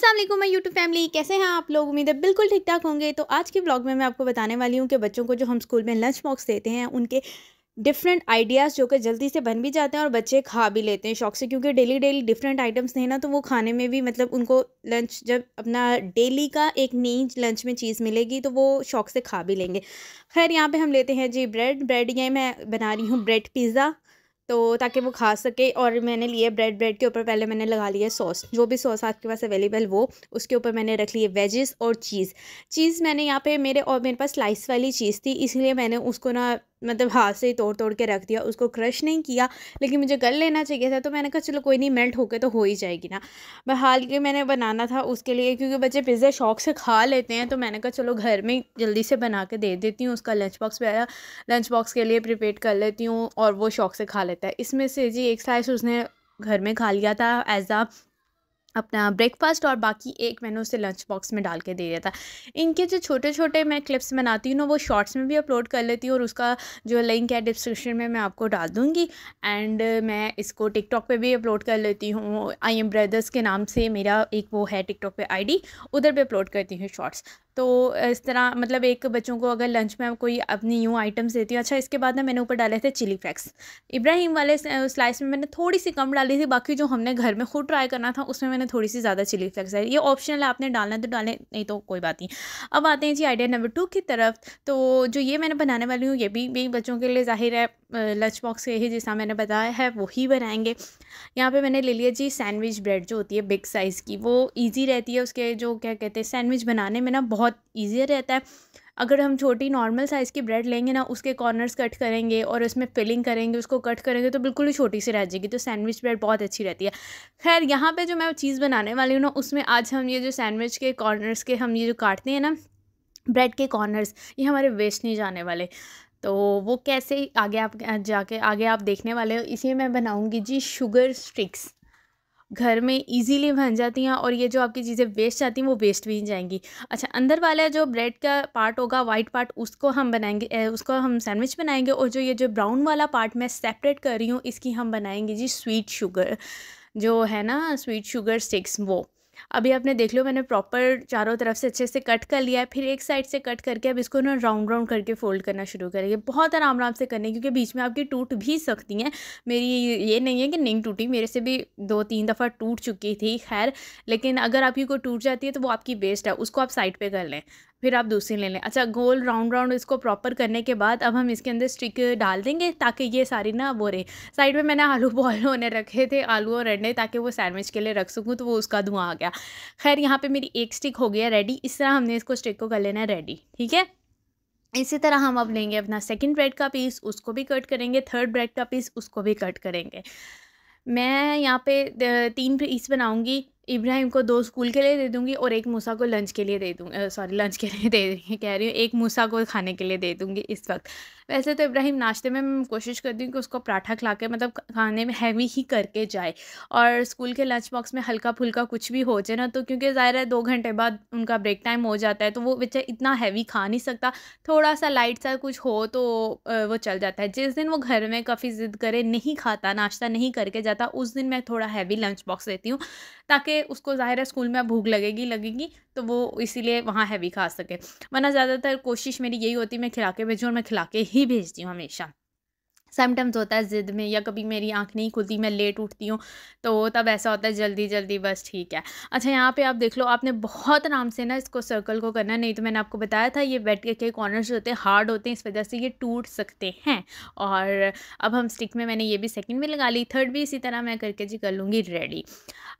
असलम मैं YouTube family कैसे हैं आप लोग? उम्मीद है बिल्कुल ठीक ठाक होंगे। तो आज के ब्लॉग में मैं आपको बताने वाली हूँ कि बच्चों को जो हम स्कूल में लंच बॉक्स देते हैं, उनके डिफरेंट आइडियाज़ जो कि जल्दी से बन भी जाते हैं और बच्चे खा भी लेते हैं। शौक से क्योंकि डेली डेली डिफरेंट आइटम्स हैं ना तो वो खाने में भी मतलब उनको लंच जब अपना डेली का एक नई लंच में चीज़ मिलेगी तो वो शौक से खा भी लेंगे। खैर, यहाँ पे हम लेते हैं जी ब्रेड ब्रेड ये मैं बना रही हूँ ब्रेड पिज़्ज़ा तो ताकि वो खा सके और मैंने लिए ब्रेड ब्रेड के ऊपर पहले मैंने लगा लिया सॉस जो भी सॉस आपके पास अवेलेबल वो उसके ऊपर मैंने रख लिए वेजेस और चीज़ चीज़ मैंने यहाँ पे मेरे और मेरे पास स्लाइस वाली चीज़ थी, इसलिए मैंने उसको ना मतलब हाथ से ही तोड़ तोड़ के रख दिया, उसको क्रश नहीं किया, लेकिन मुझे गल लेना चाहिए था तो मैंने कहा, चलो कोई नहीं, मेल्ट होकर तो हो ही जाएगी ना। बहाल के मैंने बनाना था उसके लिए, क्योंकि बच्चे पिज़्ज़ा शौक से खा लेते हैं तो मैंने कहा, चलो घर में जल्दी से बना के दे देती हूँ उसका लंच बॉक्स वगैरह लंच बॉक्स के लिए प्रिपेयर कर लेती हूँ और वो शौक से खा लेता है। इसमें से जी एक साइज़ उसने घर में खा लिया था एज आ अपना ब्रेकफास्ट और बाकी एक मैंने उसे लंच बॉक्स में डाल के दे दिया था इनके जो छोटे छोटे मैं क्लिप्स बनाती हूँ ना, वो शॉर्ट्स में भी अपलोड कर लेती हूँ और उसका जो लिंक है डिस्क्रिप्शन में मैं आपको डाल दूँगी। एंड मैं इसको टिकटॉक पे भी अपलोड कर लेती हूँ। आई एम ब्रदर्स के नाम से मेरा एक वो है टिकटॉक पे आईडी उधर पे अपलोड करती हूँ शॉर्ट्स तो इस तरह मतलब एक बच्चों को अगर लंच में कोई अपनी न्यू आइटम्स देती हूँ अच्छा इसके बाद ना मैंने ऊपर डाले थे चिली फ्लेक्स इब्राहिम वाले स्लाइस में मैंने थोड़ी सी कम डाली थी बाकी जो हमने घर में खुद ट्राई करना था उसमें मैंने थोड़ी सी ज़्यादा चिली फ्लेक्स डाली। ये ऑप्शनल है आपने डालना तो डालें नहीं तो कोई बात नहीं। अब आते हैं जी आइडिया नंबर टू की तरफ़। तो जो ये मैंने बनाने वाली हूँ ये भी, भी बच्चों के लिए ज़ाहिर है लंच बॉक्स के ही जैसा मैंने बताया है, वही बनाएँगे। यहाँ पे मैंने ले लिया जी सैंडविच ब्रेड जो होती है बिग साइज़ की, वो इजी रहती है उसके जो क्या कहते हैं सैंडविच बनाने में ना बहुत ईजी रहता है। अगर हम छोटी नॉर्मल साइज़ की ब्रेड लेंगे ना, उसके कॉर्नर्स कट करेंगे और उसमें फिलिंग करेंगे, उसको कट करेंगे तो बिल्कुल ही छोटी सी रह जाएगी तो सैंडविच ब्रेड बहुत अच्छी रहती है। खैर, यहाँ पे जो मैं चीज़ बनाने वाली हूँ ना, उसमें आज हम ये जो सैंडविच के कॉर्नर्स के हम ये जो काटते हैं ना ब्रेड के कॉर्नर्स ये हमारे वेस्ट नहीं जाने वाले। तो वो कैसे आगे आप, जाके आगे आप देखने वाले हो इसी मैं बनाऊँगी जी शुगर स्टिक्स घर में इजीली बन जाती हैं और ये जो आपकी चीज़ें वेस्ट जाती हैं, वो वेस्ट भी जाएँगी। अच्छा अंदर वाला जो ब्रेड का पार्ट होगा वाइट पार्ट उसको हम बनाएँगे उसको हम सैंडविच बनाएँगे और जो ये जो ब्राउन वाला पार्ट मैं सेपरेट कर रही हूँ, इसकी हम बनाएँगे जी स्वीट शुगर जो है ना स्वीट शुगर स्टिक्स वो। अभी आपने देख लो, मैंने प्रॉपर चारों तरफ़ से अच्छे से कट कर लिया है, फिर एक साइड से कट करके अब इसको ना राउंड राउंड करके फोल्ड करना शुरू करेंगे। बहुत आराम आराम से करने क्योंकि बीच में आपकी टूट भी सकती हैं। मेरी ये नहीं है कि नहीं टूटी, मेरे से भी दो, तीन दफ़ा टूट चुकी थी, खैर, लेकिन अगर आपकी कोई टूट जाती है तो वो आपकी वेस्ट है, उसको आप साइड पर कर लें। फिर आप दूसरी ले लें। अच्छा गोल राउंड राउंड इसको प्रॉपर करने के बाद अब हम इसके अंदर स्टिक डाल देंगे ताकि ये सारी ना वो रहे। साइड में मैंने आलू बॉयल होने रखे थे, आलू और रडने ताकि वो सैंडविच के लिए रख सकूँ तो वो उसका धुआँ आ गया। खैर, यहाँ पे मेरी एक स्टिक हो गया रेडी इस तरह हमने इसको स्टिक को कर लेना है रेडी ठीक है? इसी तरह हम अब लेंगे अपना सेकंड ब्रेड का पीस उसको भी कट करेंगे। थर्ड ब्रेड का पीस उसको भी कट करेंगे। मैं यहाँ पे तीन पीस बनाऊँगी। इब्राहिम को दो स्कूल के लिए दे दूँगी और एक मूसा को लंच के लिए दे दूँगी सॉरी लंच के लिए दे कह रही हूँ, एक मूसा को खाने के लिए दे दूँगी इस वक्त। वैसे तो इब्राहिम नाश्ते में मैं कोशिश करती हूँ कि उसको पराठा खिला के मतलब खाने में हैवी ही करके जाए। और स्कूल के लंच बॉक्स में हल्का फुल्का कुछ भी हो जाए ना तो क्योंकि ज़ाहिर है दो घंटे बाद उनका ब्रेक टाइम हो जाता है तो वो बच्चा इतना हैवी खा नहीं सकता। थोड़ा सा लाइट सा कुछ हो तो वो चल जाता है। जिस दिन वो घर में काफ़ी ज़िद करे, नहीं खाता, नाश्ता नहीं करके जाता, उस दिन मैं थोड़ा हैवी लंच बॉक्स देती हूँ, ताकि उसको ज़ाहिर है स्कूल में भूख लगेगी लगेगी तो वो इसीलिए वहाँ हैवी खा सके। वरना ज़्यादातर कोशिश मेरी यही होती है मैं खिला के भेजूँ और मैं खिला के ही भेजती हूँ हमेशा। समटाइम्स होता है ज़िद में या कभी मेरी आँख नहीं खुलती, मैं लेट उठती हूँ तो तब ऐसा होता है जल्दी जल्दी बस ठीक है। अच्छा यहाँ पे आप देख लो, आपने बहुत आराम से ना इसको सर्कल को करना नहीं तो मैंने आपको बताया था ये बेड के कॉर्नर्स होते हैं हार्ड होते हैं, इस वजह से ये टूट सकते हैं। और अब हम स्टिक में मैंने ये भी सेकेंड में लगा ली थर्ड भी इसी तरह मैं करके जी कर लूँगी रेडी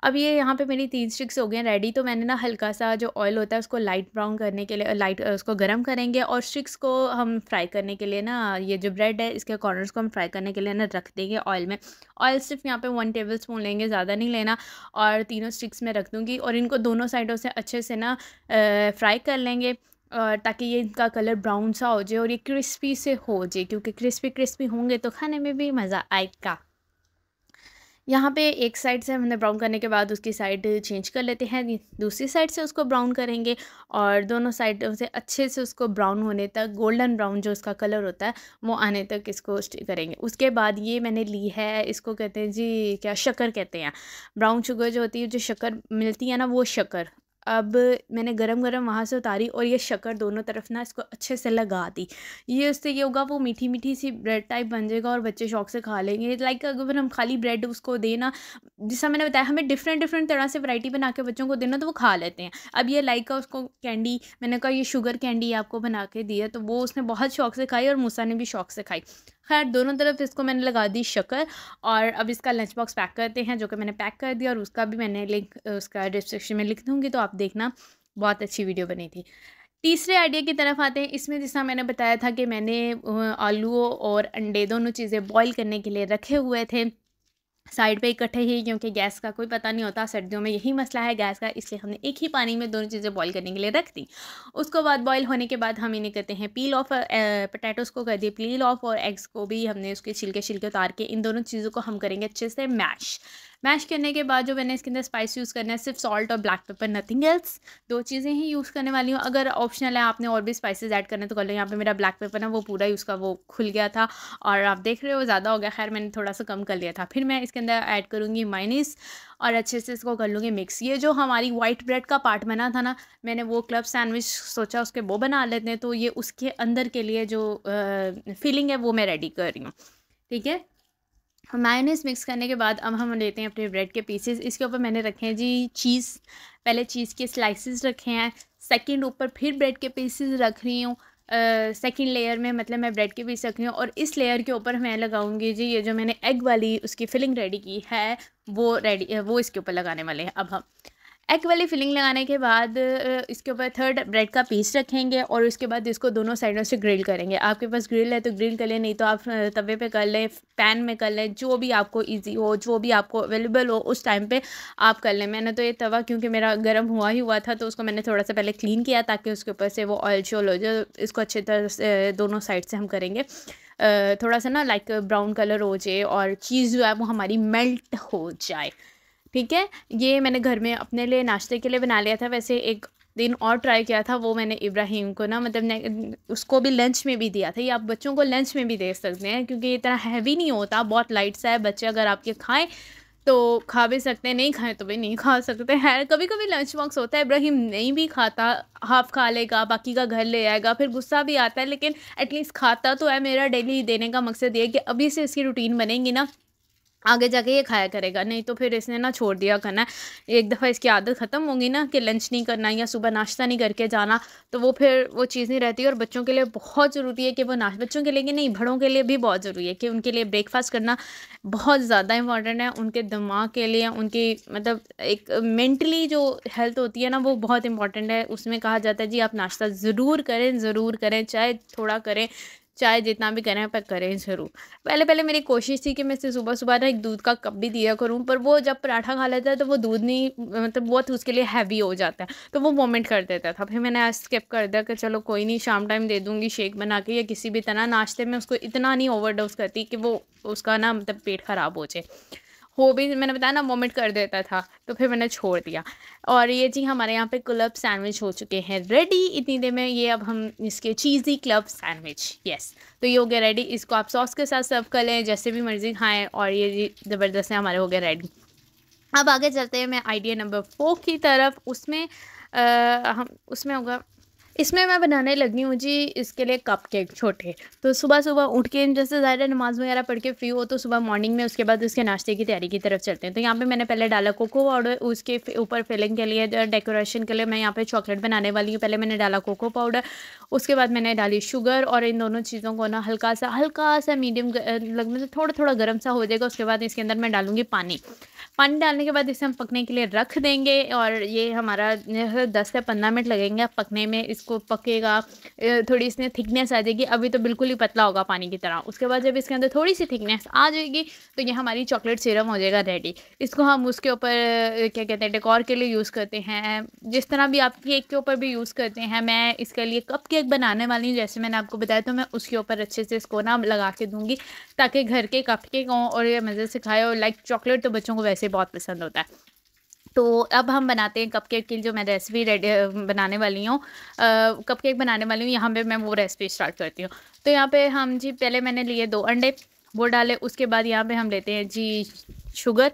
अब ये यहाँ पर मेरी तीन स्टिक्स हो गए रेडी तो मैंने ना हल्का सा जो ऑयल होता है उसको लाइट ब्राउन करने के लिए लाइट उसको गर्म करेंगे और स्टिक्स को हम फ्राई करने के लिए ना ये जो ब्रेड है, इसके कॉर्नर्स को हम फ्राई करने के लिए ना रख देंगे ऑयल में। ऑयल सिर्फ़ यहाँ पे वन टेबल स्पून लेंगे, ज़्यादा नहीं लेना और तीनों स्टिक्स में रख दूँगी और इनको दोनों साइडों से अच्छे से ना फ्राई कर लेंगे और ताकि ये इनका कलर ब्राउन सा हो जाए और ये क्रिस्पी से हो जाए, क्योंकि क्रिस्पी क्रिस्पी होंगे तो खाने में भी मज़ा आएगा। यहाँ पे एक साइड से हमने ब्राउन करने के बाद उसकी साइड चेंज कर लेते हैं दूसरी साइड से उसको ब्राउन करेंगे और दोनों साइड से अच्छे से उसको ब्राउन होने तक, गोल्डन ब्राउन जो उसका कलर होता है, वो आने तक इसको करेंगे। उसके बाद ये मैंने ली है, इसको कहते हैं जी, क्या शक्कर कहते हैं। ब्राउन शुगर जो होती है, जो शक्कर मिलती है ना, वो शक्कर। अब मैंने गरम गरम वहाँ से उतारी और ये शक्कर दोनों तरफ़ ना इसको अच्छे से लगा दी। ये उससे ये होगा वो मीठी मीठी सी ब्रेड टाइप बन जाएगा और बच्चे शौक से खा लेंगे। लाइक अगर हम खाली ब्रेड उसको देना जैसा मैंने बताया हमें डिफरेंट डिफरेंट तरह से वैरायटी बना के बच्चों को देना तो वो खा लेते हैं। अब ये लाइक का उसको कैंडी मैंने कहा ये शुगर कैंडी आपको बना के दिया तो वो उसने बहुत शौक से खाई और मूसा ने भी शौक से खाई। खैर, दोनों तरफ़ इसको मैंने लगा दी शक्कर और अब इसका लंच बॉक्स पैक करते हैं, जो कि मैंने पैक कर दिया और उसका भी मैंने लिंक उसका डिस्क्रिप्शन में लिख दूँगी तो आप देखना, बहुत अच्छी वीडियो बनी थी। तीसरे आइडिया की तरफ़ आते हैं, इसमें जैसा मैंने बताया था कि मैंने आलूओं और अंडे, दोनों चीज़ें बॉईल करने के लिए रखे हुए थे साइड पे इकट्ठे ही, क्योंकि गैस का कोई पता नहीं होता, सर्दियों में यही मसला है गैस का, इसलिए हमने एक ही पानी में दोनों चीज़ें बॉईल करने के लिए रख दी। उसको बाद बॉईल होने के बाद हम इन्हें कहते हैं पील ऑफ़ पटेटोस को कर दिए पील ऑफ़ और एग्स को भी हमने उसके छिलके छिलके उतार के इन दोनों चीज़ों को हम करेंगे अच्छे से मैश मैश करने के बाद जो मैंने इसके अंदर स्पाइस यूज़ करना है, सिर्फ़ सॉल्ट और ब्लैक पेपर नथिंग एल्स दो चीज़ें ही यूज़ करने वाली हूँ। अगर ऑप्शनल है, आपने और भी स्पाइसेस ऐड करने तो कर लो। यहाँ पे मेरा ब्लैक पेपर है वो पूरा ही उसका वो खुल गया था और आप देख रहे हो, ज़्यादा हो गया। खैर, मैंने थोड़ा सा कम कर लिया था। फिर मैं इसके अंदर ऐड करूँगी माइनिस और अच्छे से इसको कर लूँगी मिक्स ये जो हमारी वाइट ब्रेड का पार्ट बना था ना, मैंने वो क्लब सैंडविच सोचा, उसके वो बना लेते हैं तो ये उसके अंदर के लिए जो फीलिंग है, वो मैं रेडी कर रही हूँ। ठीक है? मायोनीस मिक्स करने के बाद अब हम लेते हैं अपने ब्रेड के पीसेस इसके ऊपर मैंने रखे हैं जी चीज़ पहले चीज़ के स्लाइसेस रखे हैं। सेकंड ऊपर फिर ब्रेड के पीसेस रख रही हूँ। सेकंड लेयर में मतलब मैं ब्रेड के पीस रख रही हूँ। और इस लेयर के ऊपर मैं लगाऊँगी जी ये जो मैंने एग वाली उसकी फिलिंग रेडी की है, वो रेडी वो इसके ऊपर लगाने वाले हैं। अब हम एग वाली फिलिंग लगाने के बाद इसके ऊपर थर्ड ब्रेड का पीस रखेंगे और उसके बाद इसको दोनों साइडों से ग्रिल करेंगे। आपके पास ग्रिल है तो ग्रिल कर लें, नहीं तो आप तवे पे कर लें पैन में कर लें, जो भी आपको इजी हो, जो भी आपको अवेलेबल हो, उस टाइम पे आप कर लें। मैंने तो ये तवा, क्योंकि मेरा गर्म हुआ ही हुआ था तो उसको मैंने थोड़ा सा पहले क्लीन किया ताकि उसके ऊपर से वो ऑयल शोल हो जाए इसको अच्छे तरह से दोनों साइड से हम करेंगे। थोड़ा सा ना लाइक ब्राउन कलर हो जाए और चीज़ जो है वो हमारी मेल्ट हो जाए। ठीक है? ये मैंने घर में अपने लिए नाश्ते के लिए बना लिया था। वैसे एक दिन और ट्राई किया था, वो मैंने इब्राहिम को ना मतलब ने, उसको भी लंच में भी दिया था। ये आप बच्चों को लंच में भी दे सकते हैं, क्योंकि इतना हैवी नहीं होता, बहुत लाइट सा है। बच्चे अगर आपके खाएँ तो खा भी सकते हैं, नहीं खाएँ तो भी नहीं खा सकते हैं। कभी कभी लंच बॉक्स होता है, इब्राहिम नहीं भी खाता हाफ़ खा लेगा, बाकी का घर ले आएगा, फिर गुस्सा भी आता है, लेकिन एटलीस्ट खाता तो है। मेरा डेली देने का मकसद ये कि अभी से इसकी रूटीन बनेगी ना आगे जाके ये खाया करेगा। नहीं तो फिर इसने ना छोड़ दिया करना एक दफ़ा इसकी आदत ख़त्म होगी ना कि लंच नहीं करना या सुबह नाश्ता नहीं करके जाना तो वो फिर वो चीज़ नहीं रहती और बच्चों के लिए बहुत ज़रूरी है कि वो नाश, बच्चों के लिए कि नहीं, बड़ों के लिए भी बहुत ज़रूरी है कि उनके लिए ब्रेकफास्ट करना बहुत ज़्यादा इंपॉर्टेंट है। उनके दिमाग के लिए, उनकी मतलब एक मेंटली जो हेल्थ होती है ना, वो बहुत इंपॉर्टेंट है। उसमें कहा जाता है, जी, आप नाश्ता ज़रूर करें ज़रूर करें, चाहे थोड़ा करें चाहे जितना भी करें, पर करें ज़रूर। पहले पहले मेरी कोशिश थी कि मैं इसे सुबह सुबह ना एक दूध का कप भी दिया करूँ, पर वो जब पराठा खा लेता है तो वो दूध नहीं मतलब बहुत उसके लिए हैवी हो जाता है तो वो वोमिट कर देता था। फिर मैंने स्किप कर दिया कि चलो कोई नहीं, शाम टाइम दे दूँगी शेक बना के या किसी भी तरह नाश्ते में उसको इतना नहीं ओवरडोज करती कि वो उसका ना मतलब पेट ख़राब हो जाए। हो भी मैंने बताया ना वोमिट कर देता था तो फिर मैंने छोड़ दिया। और ये जी हमारे यहाँ पे क्लब सैंडविच हो चुके हैं रेडी इतनी देर में ये अब हम इसके चीज़ी क्लब सैंडविच यस तो ये हो गया रेडी इसको आप सॉस के साथ सर्व कर लें जैसे भी मर्ज़ी खाएँ और ये जी ज़बरदस्त हमारे हो गया रेडी अब आगे चलते हैं मैं आइडिया नंबर फोर की तरफ़। उसमें आ, हम उसमें होगा इसमें मैं बनाने लगी हूँ जी इसके लिए कप केक छोटे। तो सुबह सुबह उठ के जैसे ज़्यादा नमाज़ वगैरह पढ़ के फ्री हो तो सुबह मॉर्निंग में उसके बाद उसके नाश्ते की तैयारी की तरफ़ चलते हैं। तो यहाँ पे मैंने पहले डाला कोको पाउडर उसके ऊपर फिलिंग के लिए डेकोरेशन के लिए मैं यहाँ पे चॉकलेट बनाने वाली हूँ। पहले मैंने डाला कोको पाउडर उसके बाद मैंने डाली शुगर और इन दोनों चीज़ों को ना हल्का सा हल्का सा मीडियम लग मतलब थोड़ा थोड़ा गर्म सा हो जाएगा। उसके बाद इसके अंदर मैं डालूँगी पानी। पानी डालने के बाद इसे हम पकने के लिए रख देंगे और ये हमारा दस से पंद्रह मिनट लगेंगे पकने में। इसको पकेगा थोड़ी इसमें थिकनेस आ जाएगी। अभी तो बिल्कुल ही पतला होगा पानी की तरह। उसके बाद जब इसके अंदर थोड़ी सी थिकनेस आ जाएगी तो ये हमारी चॉकलेट सिरम हो जाएगा रेडी इसको हम उसके ऊपर क्या कहते हैं डेकोर के लिए यूज़ करते हैं। जिस तरह भी आप केक के ऊपर भी यूज़ करते हैं, मैं इसके लिए कप केक बनाने वाली हूँ। जैसे मैंने आपको बताया तो मैं उसके ऊपर अच्छे से इसको ना लगा के दूँगी, ताकि घर के कप केक हों और ये मज़े से खाए। और लाइक चॉकलेट तो बच्चों को वैसे बहुत पसंद होता है। तो अब हम बनाते हैं कपकेक की जो मैं रेसिपी रेडी बनाने वाली हूँ। कपकेक बनाने वाली हूँ, यहाँ पे मैं वो रेसिपी स्टार्ट करती हूँ। तो यहाँ पे हम जी, पहले मैंने लिए दो अंडे, वो डाले, उसके बाद यहाँ पे हम लेते हैं जी शुगर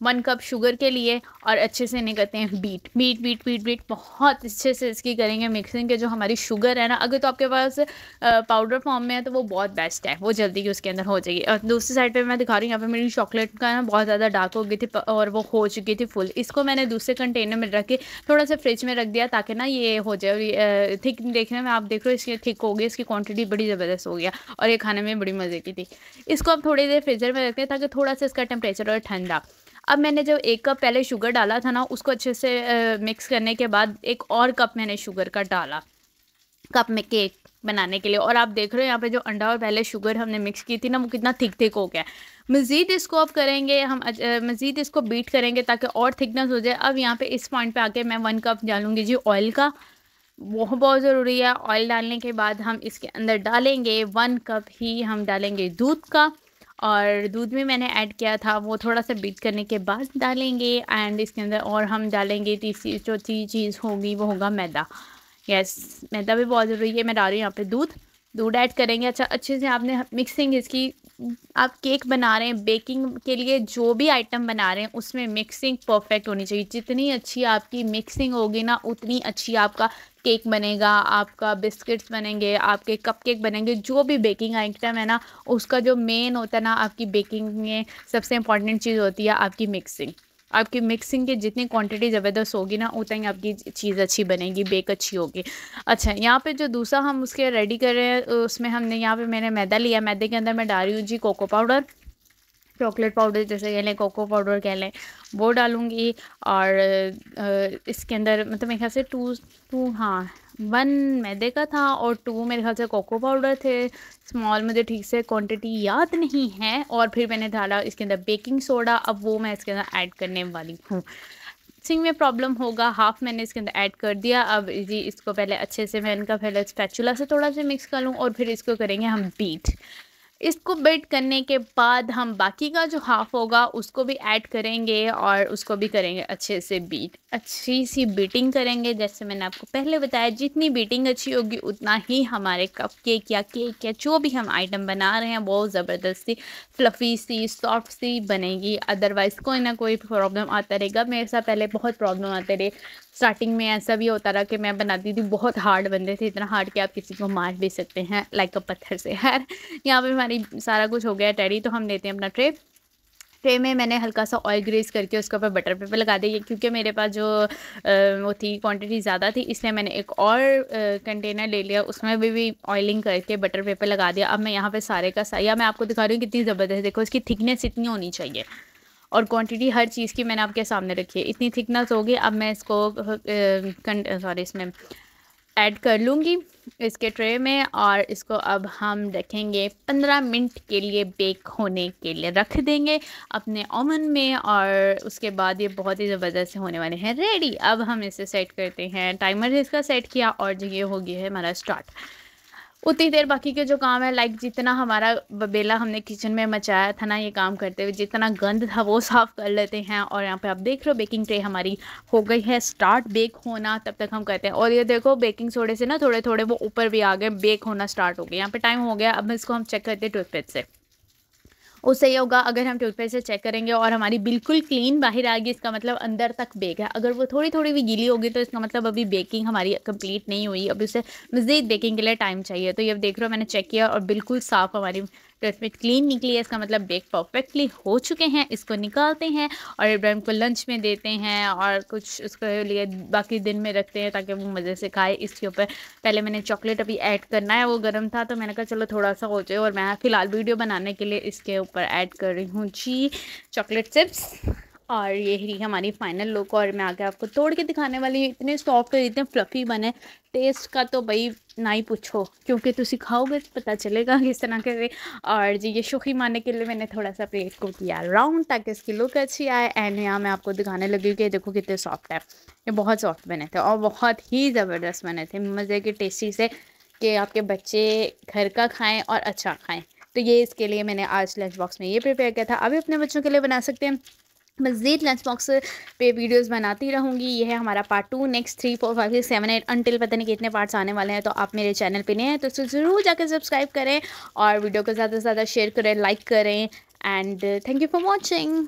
वन कप शुगर के लिए और अच्छे से नहीं करते हैं beat beat beat beat beat बहुत अच्छे से इसकी करेंगे मिक्सिंग के जो हमारी शुगर है ना। अगर तो आपके पास पाउडर फॉर्म में है तो वो बहुत बेस्ट है। वो जल्दी की उसके अंदर हो जाएगी। और दूसरी साइड पे मैं दिखा रही हूँ, यहाँ पे मेरी चॉकलेट का ना बहुत ज़्यादा डार्क हो गई थी और वो हो चुकी थी फुल इसको मैंने दूसरे कंटेनर में रख के थोड़ा सा फ्रिज में रख दिया ताकि ना ये हो जाए थिक देखने में आप देख रहे हो इसकी थिक हो गई, इसकी क्वान्टिटी बड़ी ज़बरदस्त हो गया और ये खाने में बड़ी मज़े की थी। इसको आप थोड़ी देर फ्रिजर में रखते हैं ताकि थोड़ा सा इसका टेम्परेचर और ठंडा अब मैंने जो एक कप पहले शुगर डाला था ना, उसको अच्छे से मिक्स करने के बाद एक और कप मैंने शुगर का डाला। कप में केक बनाने के लिए। और आप देख रहे हो यहाँ पे जो अंडा और पहले शुगर हमने मिक्स की थी ना, वो कितना थिक थिक हो गया मज़ीद इसको अब करेंगे हम मज़ीद इसको बीट करेंगे ताकि और थिकनेस हो जाए। अब यहाँ पे इस पॉइंट पे आके मैं वन कप डालूँगी। जी ऑयल का। वो बहुत ज़रूरी है। ऑयल डालने के बाद हम इसके अंदर डालेंगे। वन कप ही हम डालेंगे दूध का। और दूध में मैंने ऐड किया था, वो थोड़ा सा बीट करने के बाद डालेंगे एंड इसके अंदर और हम डालेंगे तीसरी, चौथी चीज़ होगी, वो होगा मैदा। यस मैदा भी बहुत ज़रूरी है, मैं डाल रही हूँ यहाँ पे दूध। दूध ऐड करेंगे। अच्छा अच्छे से आपने मिक्सिंग इसकी, आप केक बना रहे हैं बेकिंग के लिए जो भी आइटम बना रहे हैं, उसमें मिक्सिंग परफेक्ट होनी चाहिए। जितनी अच्छी आपकी मिक्सिंग होगी ना, उतनी अच्छी आपका केक बनेगा, आपका बिस्किट्स बनेंगे, आपके कपकेक बनेंगे, जो भी बेकिंग आइटम है ना, उसका जो मेन होता है ना, आपकी बेकिंग में सबसे इंपॉर्टेंट चीज़ होती है आपकी मिक्सिंग आपकी मिक्सिंग की जितनी क्वांटिटी ज़बरदस्त होगी ना, उतना ही आपकी चीज़ अच्छी बनेगी बेक अच्छी होगी। अच्छा यहाँ पे जो दूसरा हम उसके रेडी कर रहे हैं उसमें हमने यहाँ पे मैंने मैदा लिया। मैदे के अंदर मैं डाल रही हूँ जी कोको पाउडर चॉकलेट पाउडर जैसे कह लें कोको पाउडर कह लें, वो डालूँगी। और इसके अंदर मतलब मेरे ख्याल से टू टू हाँ वन मैदे का था और टू मेरे ख्याल से कोको पाउडर थे। स्मॉल मुझे ठीक से क्वांटिटी याद नहीं है और फिर मैंने डाला इसके अंदर बेकिंग सोडा। अब वो मैं इसके अंदर ऐड करने वाली हूँ। सिंग में प्रॉब्लम होगा। हाफ़ मैंने इसके अंदर ऐड कर दिया। अब जी इसको पहले अच्छे से मैं इनका पहले स्पैचुला से थोड़ा सा मिक्स कर लूँ और फिर इसको करेंगे हम बीट इसको बीट करने के बाद हम बाकी का जो हाफ़ होगा, उसको भी ऐड करेंगे और उसको भी करेंगे अच्छे से बीट अच्छी सी बीटिंग करेंगे, जैसे मैंने आपको पहले बताया, जितनी बीटिंग अच्छी होगी, उतना ही हमारे कप केक या केक या जो भी हम आइटम बना रहे हैं बहुत ज़बरदस्ती फ्लफ़ी सी सॉफ्ट सी बनेगी। अदरवाइज़ कोई ना कोई प्रॉब्लम आता रहेगा। मेरे साथ पहले बहुत प्रॉब्लम आते रहे। स्टार्टिंग में ऐसा भी होता रहा कि मैं बनाती थी बहुत हार्ड बनते थे इतना हार्ड कि आप किसी को मार भी सकते हैं लाइक अ पत्थर से खैर यहाँ पे हमारी सारा कुछ हो गया टैडी तो हम लेते हैं अपना ट्रे ट्रे में मैंने हल्का सा ऑयल ग्रेस करके उसके ऊपर बटर पेपर लगा दिया क्योंकि मेरे पास जो वो थी क्वांटिटी ज़्यादा थी इसलिए मैंने एक और कंटेनर ले लिया उसमें भी, भी ऑयलिंग करके बटर पेपर लगा दिया. अब मैं यहाँ पे सारे का साया मैं आपको दिखा रही हूँ कितनी ज़बरदस्त देखो इसकी थिकनेस इतनी होनी चाहिए. और क्वांटिटी हर चीज़ की मैंने आपके सामने रखी है। इतनी थिकनेस होगी, अब मैं इसको सॉरी इसमें ऐड कर लूँगी इसके ट्रे में और इसको अब हम रखेंगे पंद्रह मिनट के लिए बेक होने के लिए रख देंगे अपने ओवन में और उसके बाद ये बहुत ही ज़बरदस्त से होने वाले हैं। रेडी अब हम इसे सेट करते हैं। टाइमर इसका सेट किया और जो ये हो गया है हमारा स्टार्ट उतनी देर बाकी के जो काम है लाइक जितना हमारा बबेला हमने किचन में मचाया था ना ये काम करते हुए, जितना गंद था वो साफ़ कर लेते हैं। और यहाँ पे आप देख रहे हो बेकिंग ट्रे हमारी हो गई है स्टार्ट बेक होना तब तक हम करते हैं। और ये देखो बेकिंग सोडे से ना थोड़े थोड़े वो ऊपर भी आ गए बेक होना स्टार्ट हो गया। यहाँ पे टाइम हो गया, अब इसको हम चेक करते हैं टूथपेस्ट से। उससे सही होगा, अगर हम टूथपेस्ट से चेक करेंगे और हमारी बिल्कुल क्लीन बाहर आ गई, इसका मतलब अंदर तक बेक है। अगर वो थोड़ी थोड़ी भी गीली होगी तो इसका मतलब अभी बेकिंग हमारी कंप्लीट नहीं हुई। अभी उसे मज़ीद बेकिंग के लिए टाइम चाहिए। तो ये देख रहे हो, मैंने चेक किया और बिल्कुल साफ़ हमारी में क्लीन निकली है, इसका मतलब बेक परफेक्टली हो चुके हैं, इसको निकालते हैं और इब्राहिम को लंच में देते हैं और कुछ उसके लिए बाकी दिन में रखते हैं ताकि वो मज़े से खाए। इसके ऊपर पहले मैंने चॉकलेट अभी ऐड करना है, वो गर्म था तो मैंने कहा चलो थोड़ा सा हो जाए और मैं फ़िलहाल वीडियो बनाने के लिए इसके ऊपर ऐड कर रही हूँ। जी चॉकलेट चिप्स और ये ही हमारी फाइनल लुक और मैं आगे आपको तोड़ के दिखाने वाली हूँ। इतने सॉफ्ट और इतने फ्लफ़ी बने। टेस्ट का तो भाई ना ही पूछो, क्योंकि तुम सिखाओगे तो पता चलेगा किस तरह के और जी, ये शुखी मारने के लिए मैंने थोड़ा सा प्लेट को किया राउंड ताकि इसकी लुक अच्छी आए। एंड यहाँ मैं आपको दिखाने लगी कि देखो कितने सॉफ्ट है। ये बहुत सॉफ्ट बने थे और बहुत ही ज़बरदस्त बने थे। मज़े के टेस्टी से कि आपके बच्चे घर का खाएँ और अच्छा खाएँ। तो ये इसके लिए मैंने आज लंच बॉक्स में ये प्रिपेयर किया था। अभी अपने बच्चों के लिए बना सकते हैं। मज़ीद लंच बॉक्स पे वीडियोस बनाती रहूँगी। ये है हमारा part two next three four five six seven eight until पता नहीं कितने पार्ट्स आने वाले हैं तो आप मेरे चैनल पे नहीं हैं तो ज़रूर जाकर सब्सक्राइब करें और वीडियो को ज़्यादा से ज़्यादा शेयर करें लाइक करें and thank you for watching